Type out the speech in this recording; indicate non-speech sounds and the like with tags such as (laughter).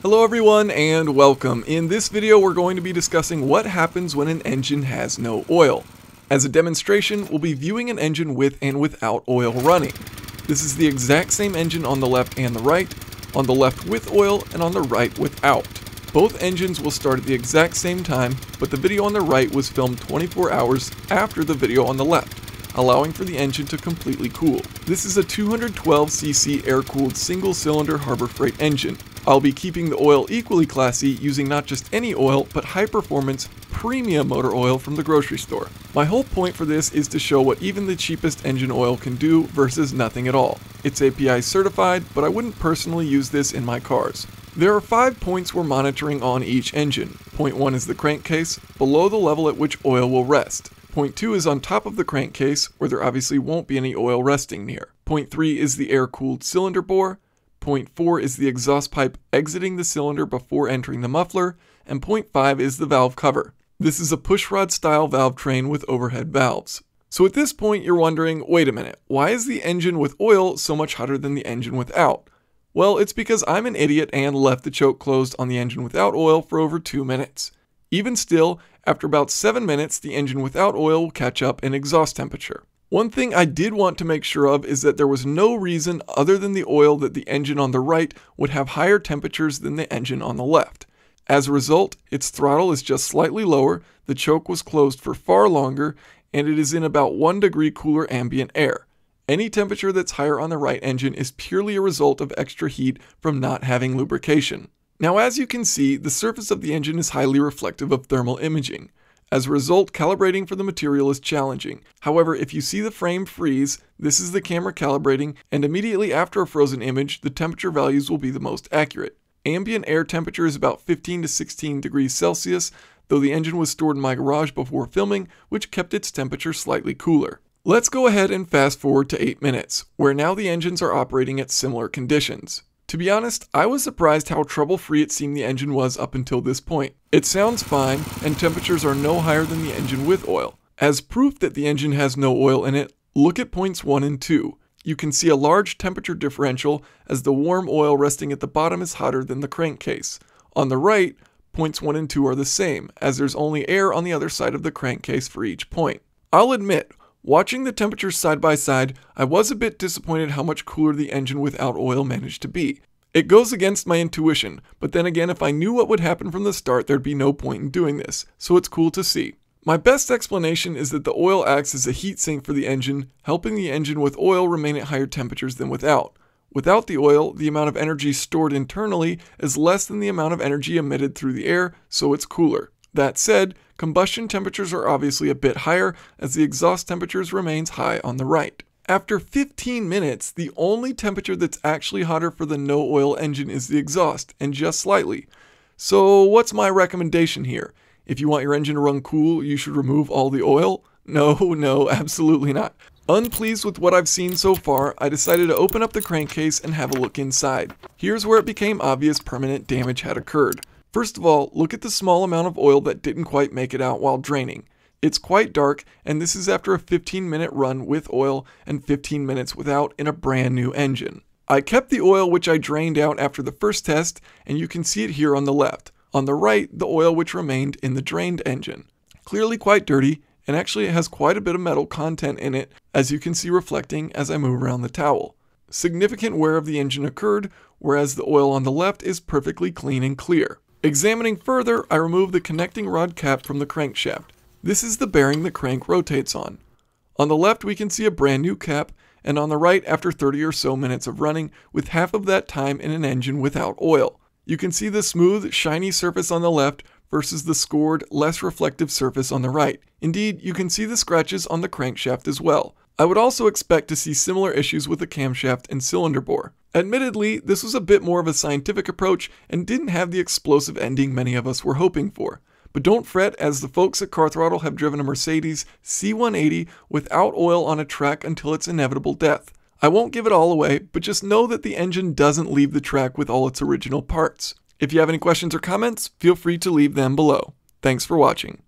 Hello everyone and welcome. In this video we're going to be discussing what happens when an engine has no oil. As a demonstration, we'll be viewing an engine with and without oil running. This is the exact same engine on the left and the right, on the left with oil and on the right without. Both engines will start at the exact same time, but the video on the right was filmed 24 hours after the video on the left, allowing for the engine to completely cool. This is a 212cc air-cooled single-cylinder Harbor Freight engine. I'll be keeping the oil equally classy using not just any oil, but high-performance premium motor oil from the grocery store. My whole point for this is to show what even the cheapest engine oil can do versus nothing at all. It's API certified, but I wouldn't personally use this in my cars. There are five points we're monitoring on each engine. Point 1 is the crankcase, below the level at which oil will rest. Point 2 is on top of the crankcase, where there obviously won't be any oil resting near. Point 3 is the air-cooled cylinder bore. Point 4 is the exhaust pipe exiting the cylinder before entering the muffler. And point 5 is the valve cover. This is a pushrod style valve train with overhead valves. So at this point you're wondering, wait a minute, why is the engine with oil so much hotter than the engine without? Well, it's because I'm an idiot and left the choke closed on the engine without oil for over 2 minutes. Even still, after about 7 minutes, the engine without oil will catch up in exhaust temperature. One thing I did want to make sure of is that there was no reason other than the oil that the engine on the right would have higher temperatures than the engine on the left. As a result, its throttle is just slightly lower, the choke was closed for far longer, and it is in about 1 degree cooler ambient air. Any temperature that's higher on the right engine is purely a result of extra heat from not having lubrication. Now as you can see, the surface of the engine is highly reflective of thermal imaging. As a result, calibrating for the material is challenging. However, if you see the frame freeze, this is the camera calibrating, and immediately after a frozen image, the temperature values will be the most accurate. Ambient air temperature is about 15 to 16 degrees Celsius, though the engine was stored in my garage before filming, which kept its temperature slightly cooler. Let's go ahead and fast forward to 8 minutes, where now the engines are operating at similar conditions. To be honest, I was surprised how trouble-free it seemed the engine was up until this point. It sounds fine, and temperatures are no higher than the engine with oil. As proof that the engine has no oil in it, look at points 1 and 2. You can see a large temperature differential as the warm oil resting at the bottom is hotter than the crankcase. On the right, points 1 and 2 are the same, as there's only air on the other side of the crankcase for each point. I'll admit, Watching the temperatures side by side, I was a bit disappointed how much cooler the engine without oil managed to be. It goes against my intuition, but then again if I knew what would happen from the start there'd be no point in doing this, so it's cool to see. My best explanation is that the oil acts as a heat sink for the engine, helping the engine with oil remain at higher temperatures than without. Without the oil, the amount of energy stored internally is less than the amount of energy emitted through the air, so it's cooler. That said, combustion temperatures are obviously a bit higher as the exhaust temperatures remains high on the right. After 15 minutes, the only temperature that's actually hotter for the no oil engine is the exhaust, and just slightly. So what's my recommendation here? If you want your engine to run cool, you should remove all the oil? (laughs) No, no, absolutely not. Unpleased with what I've seen so far, I decided to open up the crankcase and have a look inside. Here's where it became obvious permanent damage had occurred. First of all, look at the small amount of oil that didn't quite make it out while draining. It's quite dark, and this is after a 15 minute run with oil and 15 minutes without in a brand new engine. I kept the oil which I drained out after the first test, and you can see it here on the left. On the right, the oil which remained in the drained engine. Clearly quite dirty, and actually it has quite a bit of metal content in it, as you can see reflecting as I move around the towel. Significant wear of the engine occurred, whereas the oil on the left is perfectly clean and clear. Examining further, I remove the connecting rod cap from the crankshaft. This is the bearing the crank rotates on. On the left we can see a brand new cap, and on the right after 30 or so minutes of running, with half of that time in an engine without oil. You can see the smooth, shiny surface on the left versus the scored, less reflective surface on the right. Indeed, you can see the scratches on the crankshaft as well. I would also expect to see similar issues with the camshaft and cylinder bore. Admittedly, this was a bit more of a scientific approach and didn't have the explosive ending many of us were hoping for. But don't fret as the folks at Car Throttle have driven a Mercedes C180 without oil on a track until its inevitable death. I won't give it all away, but just know that the engine doesn't leave the track with all its original parts. If you have any questions or comments, feel free to leave them below. Thanks for watching.